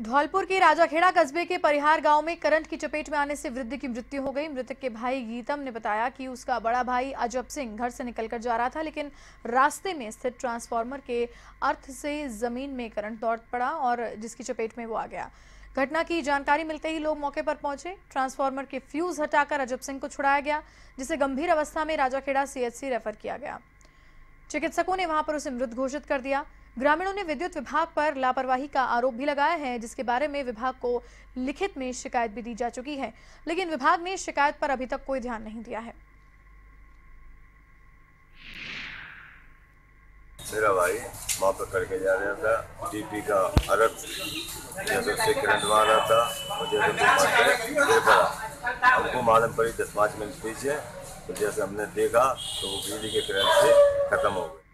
धौलपुर के राजाखेड़ा कस्बे के परिहार गाँव में करंट की चपेट में आने से वृद्ध की मृत्यु हो गई। मृतक के भाई गीतम ने बताया कि उसका बड़ा भाई अजब सिंह घर से निकलकर जा रहा था, लेकिन रास्ते में स्थित ट्रांसफार्मर के अर्थ से ज़मीन में करंट दौड़ पड़ा और जिसकी चपेट में वो आ गया। घटना की जानकारी मिलते ही लोग मौके पर पहुँचे। ट्रांसफार्मर के फ्यूज हटाकर अजब सिंह को छुड़ाया गया, जिसे गंभीर अवस्था में राजाखेड़ा सीएचसी रेफर किया गया। चिकित्सकों ने वहाँ पर उसे मृत घोषित कर दिया। ग्रामीणों ने विद्युत विभाग पर लापरवाही का आरोप भी लगाया है, जिसके बारे में विभाग को लिखित में शिकायत भी दी जा चुकी है। लेकिन विभाग ने शिकायत पर अभी तक कोई ध्यान नहीं दिया है। मेरा भाई वहाँ पर करके जा रहा था डीपी का अरब जैसे उससे करंट मार रहा था, और जैसे पड़ा। हमको मालूम पड़ी, दस पाँच मिनट पीछे तो जैसे हमने देखा तो वो बिजली के करंट से Casamoura.